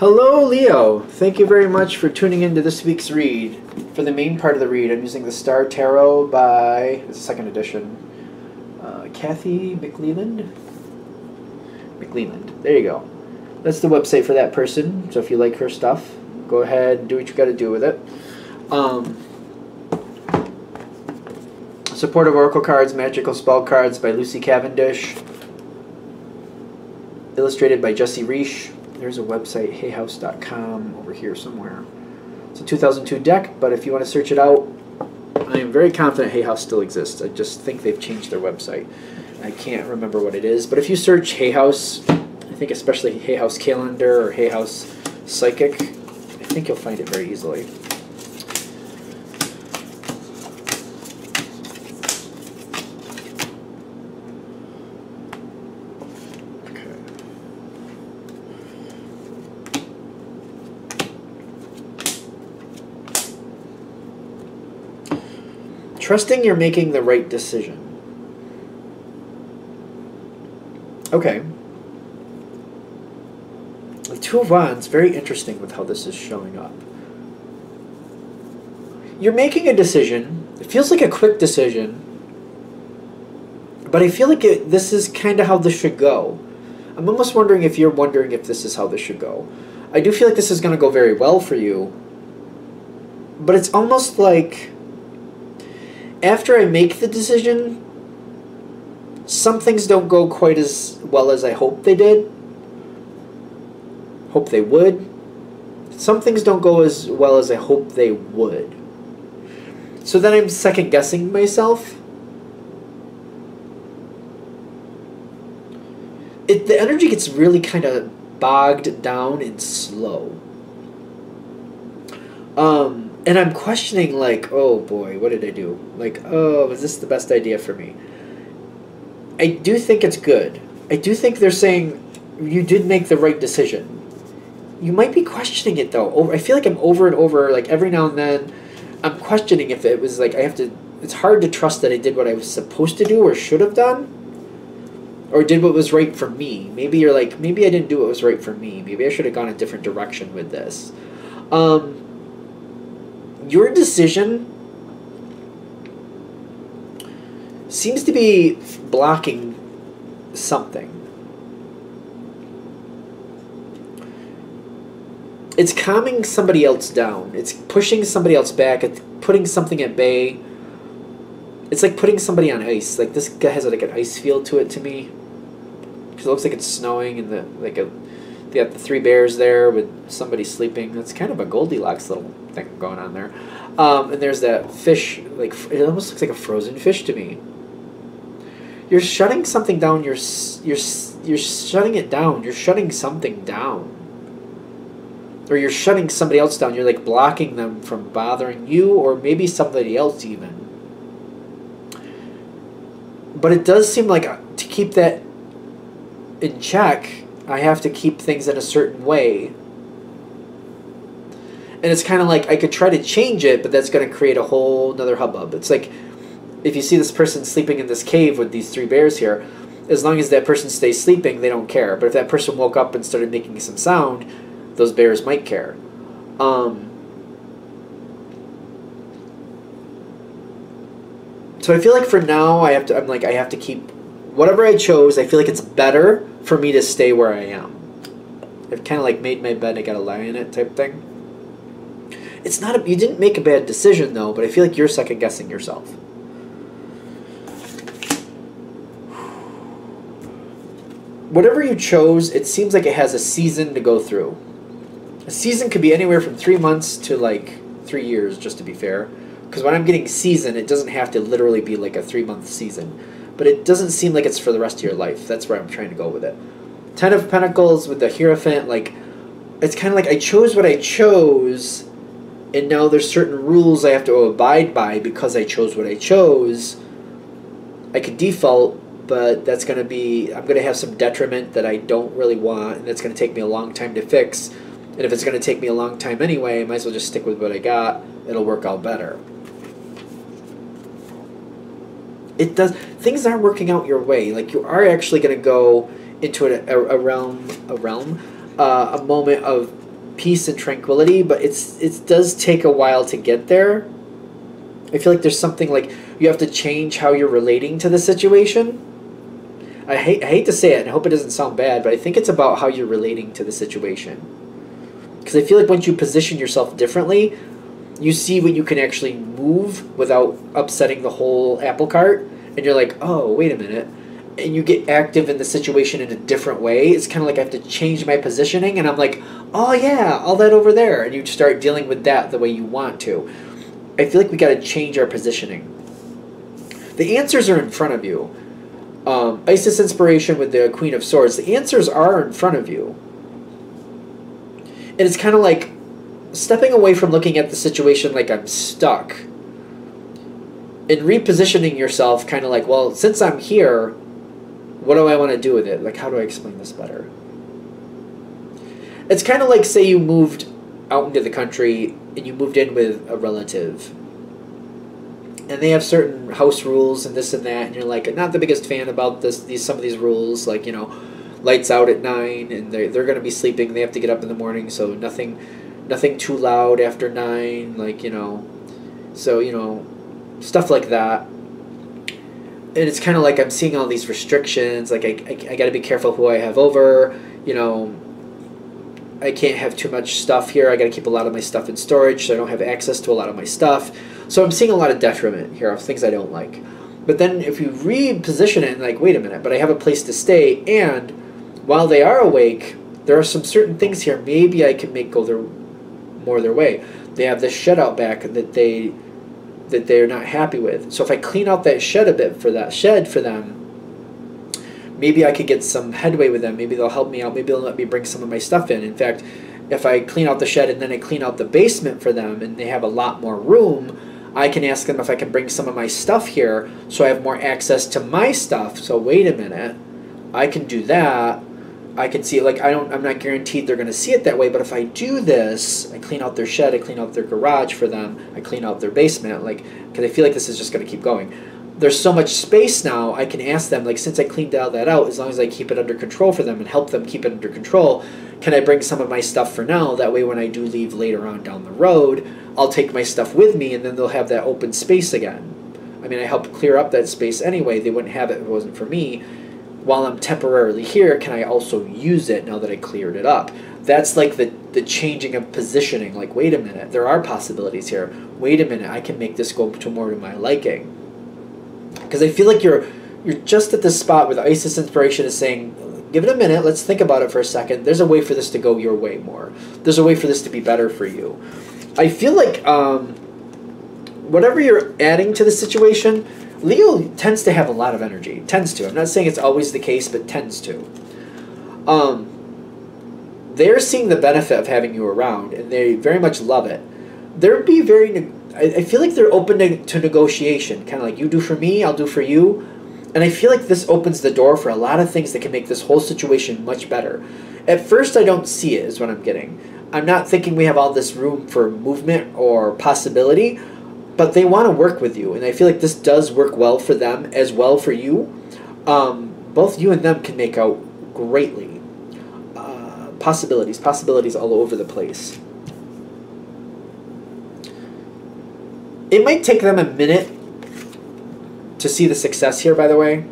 Hello, Leo. Thank you very much for tuning into this week's read. For the main part of the read, I'm using the Star Tarot by the second edition. Uh, Kathy McLeland. McLeland. There you go. That's the website for that person. So if you like her stuff, go ahead do what you got to do with it. Um, Supportive Oracle Cards, Magical Spell Cards by Lucy Cavendish. Illustrated by Jesse Reish. There's a website, hayhouse.com, over here somewhere. It's a 2002 deck, but if you want to search it out, I am very confident Hay House still exists. I just think they've changed their website. I can't remember what it is, but if you search Hay House, I think especially Hay House Calendar or Hay House Psychic, I think you'll find it very easily. Trusting you're making the right decision. Okay. The Two of Wands, very interesting with how this is showing up. You're making a decision. It feels like a quick decision. But I feel like it, this is kind of how this should go. I'm almost wondering if you're wondering if this is how this should go. I do feel like this is going to go very well for you. But it's almost like after I make the decision, some things don't go quite as well as I hope they did. Hope they would. Some things don't go as well as I hope they would. So then I'm second guessing myself. It, the energy gets really kind of bogged down and slow. Um, and I'm questioning, like, oh boy, what did I do? Like, oh, was this the best idea for me? I do think it's good. I do think they're saying you did make the right decision. You might be questioning it though. Over, I feel like I'm over and over, like every now and then, I'm questioning if it was like I have to. It's hard to trust that I did what I was supposed to do or should have done, or did what was right for me. Maybe you're like, maybe I didn't do what was right for me. Maybe I should have gone a different direction with this. Um, your decision seems to be blocking something. It's calming somebody else down. It's pushing somebody else back. It's putting something at bay. It's like putting somebody on ice. Like this guy has like an ice feel to it to me. Because it looks like it's snowing and the like a they got the three bears there with somebody sleeping. That's kind of a Goldilocks little thing going on there. Um, and there's that fish, like it almost looks like a frozen fish to me. You're shutting something down. You're you're you're shutting it down. You're shutting something down, or you're shutting somebody else down. You're like blocking them from bothering you, or maybe somebody else even. But it does seem like uh, to keep that in check, I have to keep things in a certain way and it's kind of like I could try to change it, but that's going to create a whole another hubbub. It's like if you see this person sleeping in this cave with these three bears here, as long as that person stays sleeping, they don't care. But if that person woke up and started making some sound, those bears might care. Um, so I feel like for now, I have to. I'm like I have to keep whatever I chose. I feel like it's better for me to stay where I am. I've kind of like made my bed. I gotta lie in it type thing. It's not a, you didn't make a bad decision though, but I feel like you're second guessing yourself. Whatever you chose, it seems like it has a season to go through. A season could be anywhere from three months to like three years, just to be fair. Because when I'm getting season, it doesn't have to literally be like a three month season. But it doesn't seem like it's for the rest of your life. That's where I'm trying to go with it. Ten of Pentacles with the Hierophant, like, it's kind of like I chose what I chose and now there's certain rules I have to abide by because I chose what I chose. I could default, but that's going to be I'm going to have some detriment that I don't really want, and that's going to take me a long time to fix. And if it's going to take me a long time anyway, I might as well just stick with what I got. It'll work out better. It does. Things aren't working out your way. Like you are actually going to go into a, a, a realm, a realm, uh, a moment of peace and tranquility, but it's it does take a while to get there. I feel like there's something like you have to change how you're relating to the situation. I hate I hate to say it, and I hope it doesn't sound bad, but I think it's about how you're relating to the situation. Because I feel like once you position yourself differently, you see what you can actually move without upsetting the whole apple cart, and you're like, oh, wait a minute and you get active in the situation in a different way, it's kind of like I have to change my positioning, and I'm like, oh yeah, all that over there, and you start dealing with that the way you want to. I feel like we got to change our positioning. The answers are in front of you. Um, Isis inspiration with the Queen of Swords. The answers are in front of you, and it's kind of like stepping away from looking at the situation like I'm stuck and repositioning yourself kind of like well since i'm here what do I want to do with it? Like, how do I explain this better? It's kind of like, say, you moved out into the country and you moved in with a relative. And they have certain house rules and this and that, and you're like, not the biggest fan about this. These some of these rules, like you know, lights out at nine, and they they're gonna be sleeping. They have to get up in the morning, so nothing, nothing too loud after nine. Like you know, so you know, stuff like that and it's kind of like I'm seeing all these restrictions. Like I, I, I got to be careful who I have over. You know, I can't have too much stuff here. I got to keep a lot of my stuff in storage, so I don't have access to a lot of my stuff. So I'm seeing a lot of detriment here of things I don't like. But then if you reposition it and like, wait a minute, but I have a place to stay, and while they are awake, there are some certain things here. Maybe I can make go their more their way. They have this shed out back that they that they're not happy with. So if I clean out that shed a bit for that shed for them, maybe I could get some headway with them. Maybe they'll help me out. Maybe they'll let me bring some of my stuff in. In fact, if I clean out the shed and then I clean out the basement for them and they have a lot more room, I can ask them if I can bring some of my stuff here so I have more access to my stuff. So wait a minute. I can do that I can see it. like I don't I'm not guaranteed they're going to see it that way, but if I do this, I clean out their shed, I clean out their garage for them, I clean out their basement, like because I feel like this is just going to keep going. There's so much space now. I can ask them like since I cleaned all that out, as long as I keep it under control for them and help them keep it under control, can I bring some of my stuff for now? That way, when I do leave later on down the road, I'll take my stuff with me, and then they'll have that open space again. I mean, I helped clear up that space anyway. They wouldn't have it if it wasn't for me while I'm temporarily here, can I also use it now that I cleared it up? That's like the, the changing of positioning. Like, wait a minute, there are possibilities here. Wait a minute, I can make this go to more to my liking. Because I feel like you're you're just at this spot where the ISIS inspiration is saying, give it a minute, let's think about it for a second. There's a way for this to go your way more. There's a way for this to be better for you. I feel like um, whatever you're adding to the situation, Leo tends to have a lot of energy. Tends to. I'm not saying it's always the case, but tends to. Um, they're seeing the benefit of having you around, and they very much love it. They'd be very. I, feel like they're open to, to negotiation, kind of like you do for me, I'll do for you. And I feel like this opens the door for a lot of things that can make this whole situation much better. At first, I don't see it, is what I'm getting. I'm not thinking we have all this room for movement or possibility but they want to work with you, and I feel like this does work well for them as well for you. Um, both you and them can make out greatly. Uh, possibilities, possibilities all over the place. It might take them a minute to see the success here, by the way.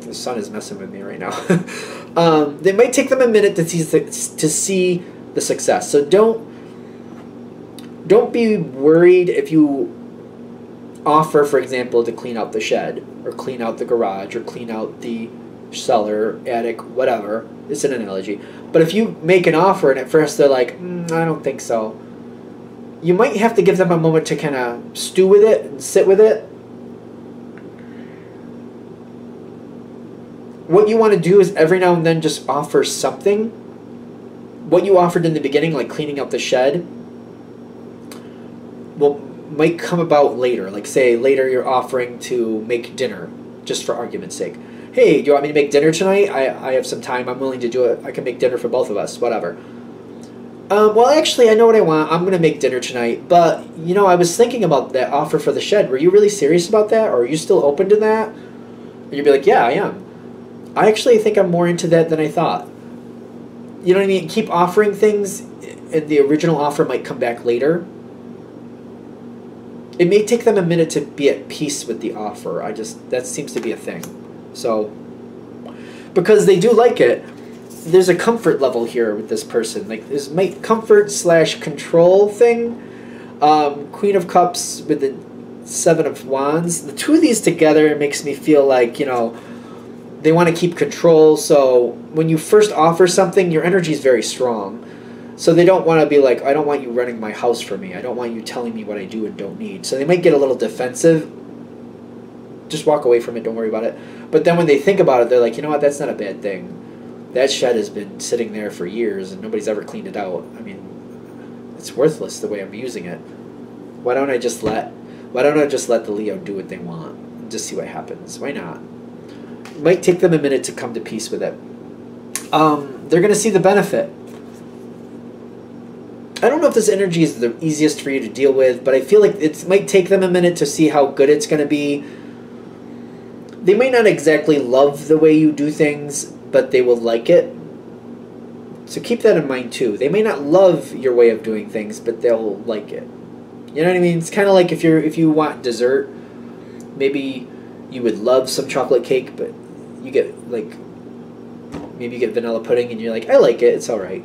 The sun is messing with me right now. um, it might take them a minute to see to see the success. So don't don't be worried if you offer, for example, to clean out the shed or clean out the garage or clean out the cellar, attic, whatever. It's an analogy. But if you make an offer and at first they're like, mm, I don't think so, you might have to give them a moment to kind of stew with it and sit with it. What you want to do is every now and then just offer something. What you offered in the beginning, like cleaning out the shed, will might come about later. Like say later you're offering to make dinner, just for argument's sake. Hey, do you want me to make dinner tonight? I, I have some time. I'm willing to do it. I can make dinner for both of us. Whatever. Um, well, actually, I know what I want. I'm gonna make dinner tonight. But you know, I was thinking about that offer for the shed. Were you really serious about that, or are you still open to that? And you'd be like, Yeah, I am. I actually think I'm more into that than I thought. you know what I mean? Keep offering things, and the original offer might come back later. It may take them a minute to be at peace with the offer. I just that seems to be a thing. So because they do like it, there's a comfort level here with this person. Like this might comfort slash control thing. Um, Queen of Cups with the Seven of Wands. The two of these together makes me feel like you know they want to keep control. So when you first offer something, your energy is very strong. So they don't want to be like, I don't want you running my house for me. I don't want you telling me what I do and don't need. So they might get a little defensive. Just walk away from it. Don't worry about it. But then when they think about it, they're like, you know what? That's not a bad thing. That shed has been sitting there for years and nobody's ever cleaned it out. I mean, it's worthless the way I'm using it. Why don't I just let why don't I just let the Leo do what they want and just see what happens? Why not? It might take them a minute to come to peace with it. Um, they're going to see the benefit. I don't know if this energy is the easiest for you to deal with, but I feel like it might take them a minute to see how good it's going to be. They may not exactly love the way you do things, but they will like it. So keep that in mind too. They may not love your way of doing things, but they'll like it. You know what I mean? It's kind of like if you're if you want dessert, maybe you would love some chocolate cake, but you get like maybe you get vanilla pudding and you're like, I like it, it's all right.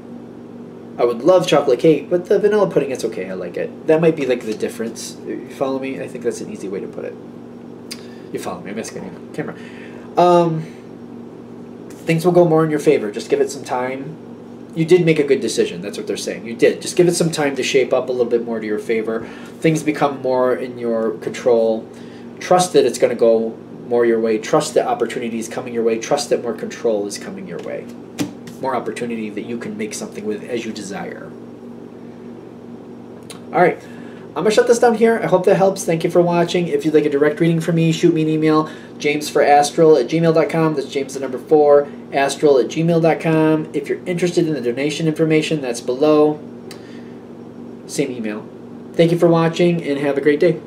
I would love chocolate cake, but the vanilla pudding, it's okay, I like it. That might be like the difference. You follow me? I think that's an easy way to put it. You follow me? I'm asking you. Camera. Um, things will go more in your favor. Just give it some time you did make a good decision. That's what they're saying. You did. Just give it some time to shape up a little bit more to your favor. Things become more in your control. Trust that it's going to go more your way. Trust that opportunity is coming your way. Trust that more control is coming your way. More opportunity that you can make something with as you desire. All right. I'm going to shut this down here. I hope that helps. Thank you for watching. If you'd like a direct reading from me, shoot me an email, jamesforastral at gmail.com. That's James the number four, astral at gmail.com. If you're interested in the donation information, that's below. Same email. Thank you for watching and have a great day.